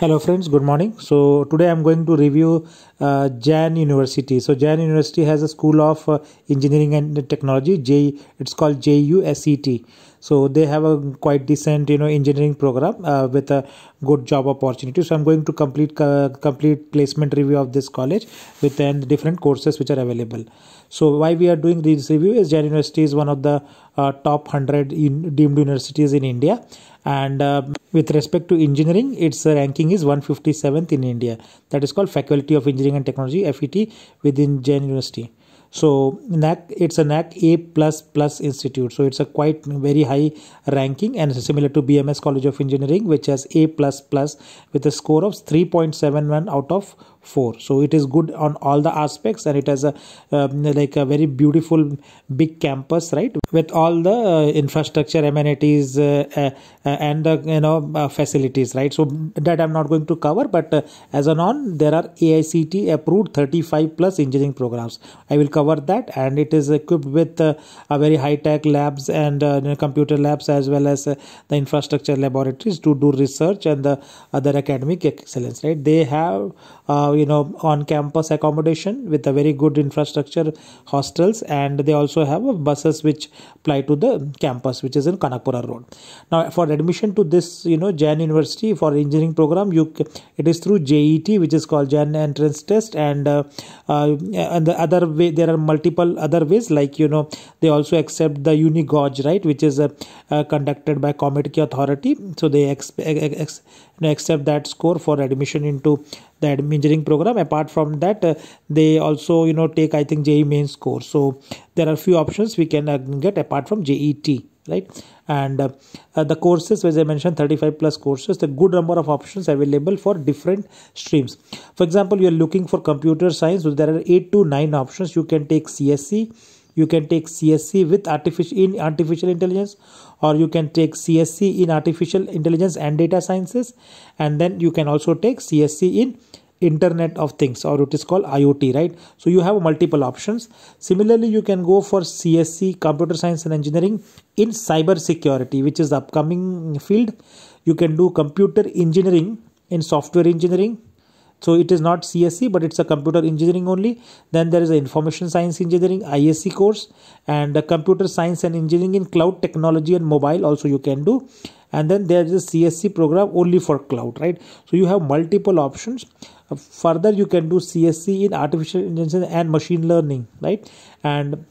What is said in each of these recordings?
Hello friends, good morning. So today I'm going to review uh, Jain University. So Jain University has a school of uh, engineering and technology. J it's called JUSET. So they have a quite decent you know engineering program uh, with a good job opportunity. So I'm going to complete uh, complete placement review of this college with then different courses which are available. So why we are doing this review is Jain University is one of the uh, top 100 in deemed universities in India and uh, with respect to engineering its ranking is 157th in india that is called faculty of engineering and technology fet within jain university so NAAC it's a NAAC A plus plus institute. So it's a quite very high ranking and similar to BMS College of Engineering, which has A plus plus with a score of 3.71 out of 4 so it is good on all the aspects and it has a um, like a very beautiful big campus right? With all the uh, infrastructure amenities uh, uh, and uh, you know uh, facilities right? So that i'm not going to cover but uh, as a non there are aict approved 35 plus engineering programs. I will cover that and it is equipped with a very high tech labs and computer labs as well as the infrastructure laboratories to do research and the other academic excellence right? They have you know on campus accommodation with a very good infrastructure hostels and they also have buses which ply to the campus which is in Kanakapura road. Now for admission to this you know jain university for engineering program you it is through JET which is called jain entrance test and uh, uh, and the other way there are multiple other ways like you know they also accept the UNI-GAUGE right which is uh, uh conducted by COMEDK authority. So they ex- ex- accept that score for admission into the engineering program. Apart from that uh, they also you know take i think JEE main score. So there are few options we can uh, get apart from JET right? And uh, uh, the courses as i mentioned 35 plus courses the good number of options available for different streams. For example you are looking for computer science. So there are 8 to 9 options you can take csc you can take csc with artificial in artificial intelligence or you can take csc in artificial intelligence and data sciences and then you can also take csc in internet of things or it is called iot right? So you have multiple options. Similarly you can go for csc computer science and engineering in cyber security which is the upcoming field. You can do computer engineering in software engineering so it is not csc but it's a computer engineering only. Then there is a information science engineering isc course and computer science and engineering in cloud technology and mobile also you can do. And then there is a csc program only for cloud right? So you have multiple options. Uh, further you can do csc in artificial intelligence and machine learning right? And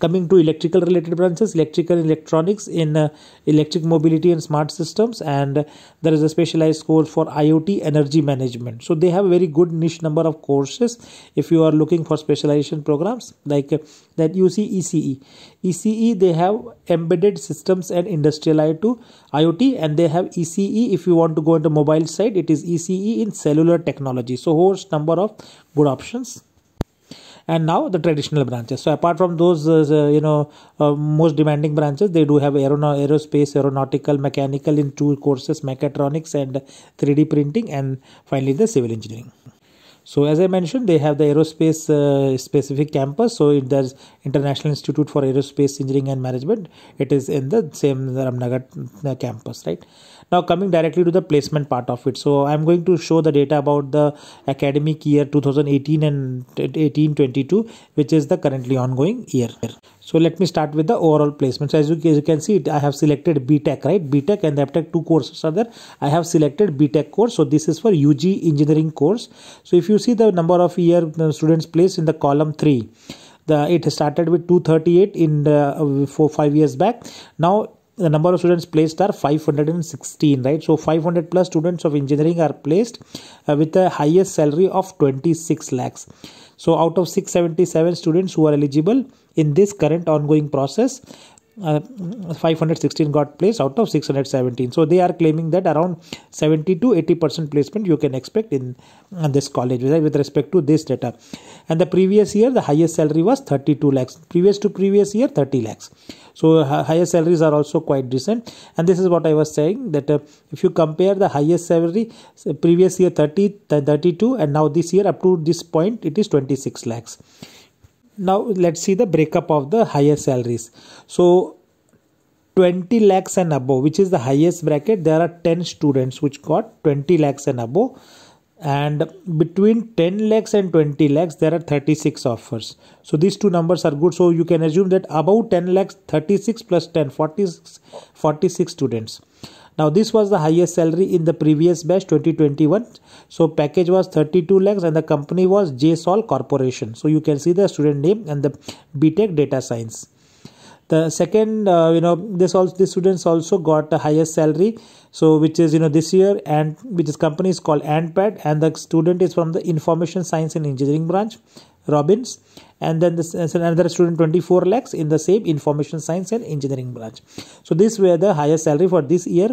coming to electrical related branches electrical electronics in uh, electric mobility and smart systems and there is a specialized course for iot energy management. So they have a very good niche number of courses if you are looking for specialization programs like uh, that you see ece ece they have embedded systems and industrial iot iot and they have ece if you want to go into mobile side it is ece in cellular technology. So host number of good options and now the traditional branches. So apart from those uh, you know uh, most demanding branches they do have aerono- aerospace aeronautical mechanical in two courses mechatronics and 3d printing and finally the civil engineering so as I mentioned, they have the aerospace uh, specific campus. So it, there's International Institute for Aerospace Engineering and Management. It is in the same Ramnagar uh, campus, right? Now coming directly to the placement part of it. So I'm going to show the data about the academic year 2018 and 18-22, which is the currently ongoing year. So let me start with the overall placement. So as you, as you can see, I have selected BTech, right? BTech and after two courses are there. I have selected BTech course. So this is for UG engineering course. So if you see the number of year students placed in the column 3, the it started with 238 in the, uh, four five years back. Now the number of students placed are 516 right so 500 plus students of engineering are placed uh, with the highest salary of 26 lakhs so out of 677 students who are eligible in this current ongoing process uh, 516 got placed out of 617 so they are claiming that around 70 to 80 percent placement you can expect in, in this college with respect to this data. And the previous year the highest salary was 32 lakhs. Previous to previous year 30 lakhs. So higher salaries are also quite decent. And this is what i was saying that uh, if you compare the highest salary previous year 30 32 and now this year up to this point it is 26 lakhs now let's see the breakup of the higher salaries. So 20 lakhs and above which is the highest bracket there are 10 students which got 20 lakhs and above. And between 10 lakhs and 20 lakhs there are 36 offers. So these two numbers are good. So you can assume that above 10 lakhs 36 plus 10 46 46 students now this was the highest salary in the previous batch 2021 so package was 32 lakhs and the company was jsol corporation. So you can see the student name and the btech data science. The second uh, you know this also the students also got the highest salary. So which is you know this year and which is company is called antpad and the student is from the information science and engineering branch robbins and then this is another student 24 lakhs in the same information science and engineering branch so these were the highest salary for this year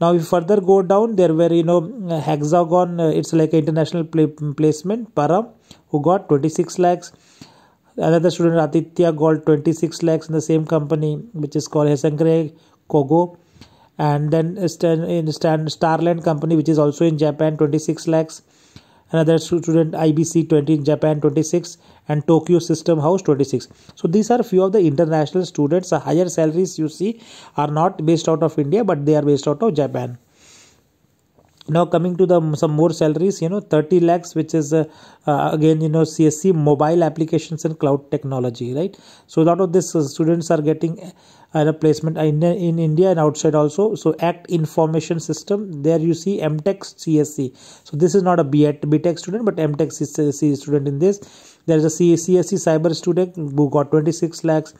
now if further go down there were you know hexagon uh, it's like international placement para who got 26 lakhs Another student Aditya got 26 lakhs in the same company, which is called Hasankei Kogo. And then in Starland company, which is also in Japan, 26 lakhs. Another student IBC 20 in Japan, 26 and Tokyo System House 26. So these are few of the international students. The higher salaries you see are not based out of India, but they are based out of Japan now coming to the some more salaries you know 30 lakhs which is uh, uh, again you know csc mobile applications and cloud technology right? So a lot of these uh, students are getting uh, a placement in, in india and outside also. So act information system there you see mtech csc so this is not a btech student but mtech csc student in this. There is a csc cyber student who got 26 lakhs.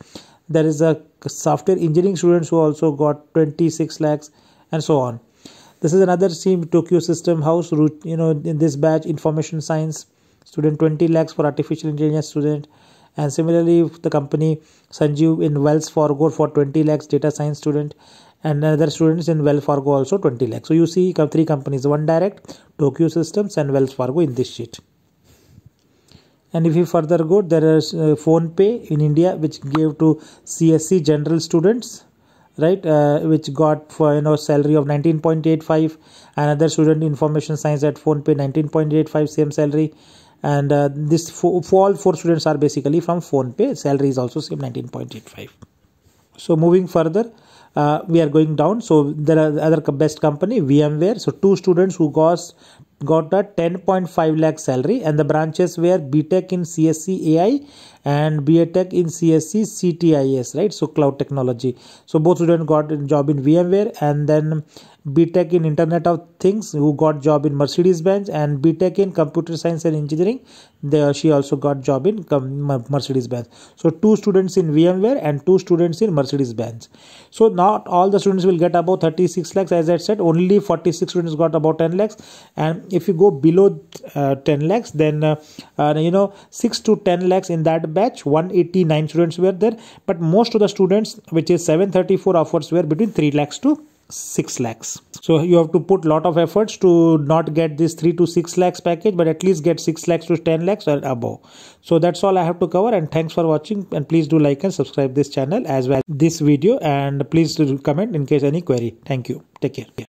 There is a software engineering students who also got 26 lakhs and so on this is another team Tokyo System House route. You know, in this batch, information science student 20 lakhs for artificial intelligence student. And similarly, the company Sanjeev in Wells Fargo for 20 lakhs data science student and another students in Wells Fargo also 20 lakhs. So you see three companies, one direct, Tokyo Systems and Wells Fargo in this sheet. And if you further go, there is uh, Pay in India, which gave to CSC general students right uh, which got for you know salary of 19.85 another student information science at PhonePe 19.85 same salary. And uh, this for, for all four students are basically from PhonePe salary is also same 19.85 so moving further uh, we are going down so there are other best company vmware so two students who got got a 10.5 lakh salary and the branches were btech in csc ai and BTech in CSC CTIS, right? So cloud technology. So both students got a job in VMware and then BTech in Internet of Things who got job in Mercedes-Benz and BTech in Computer Science and Engineering. There she also got job in Mercedes-Benz. So two students in VMware and two students in Mercedes-Benz. So not all the students will get about 36 lakhs. As I said only 46 students got about 10 lakhs. And if you go below uh, 10 lakhs then uh, uh, you know 6 to 10 lakhs in that batch 189 students were there. But most of the students which is 734 offers were between 3 lakhs to 6 lakhs. So you have to put lot of efforts to not get this 3 to 6 lakhs package but at least get 6 lakhs to 10 lakhs or above. So that's all i have to cover and thanks for watching and please do like and subscribe this channel as well this video and please comment in case any query. Thank you. Take care